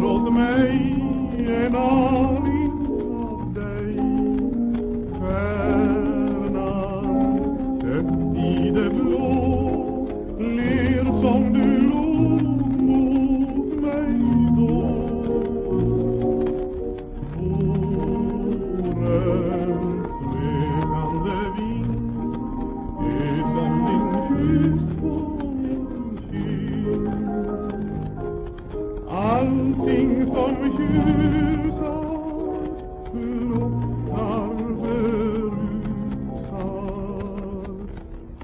för åt mig all av dig Stjärnan högt i det blå ler som du log mot allting som ljusar luktar berusar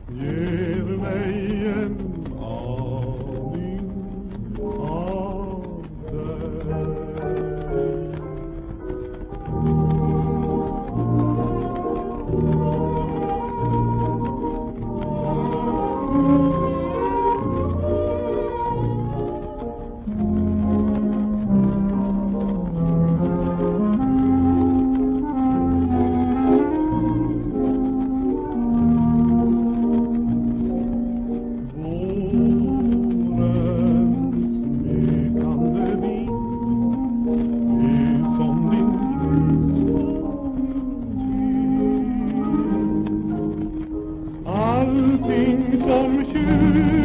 ger mig en you.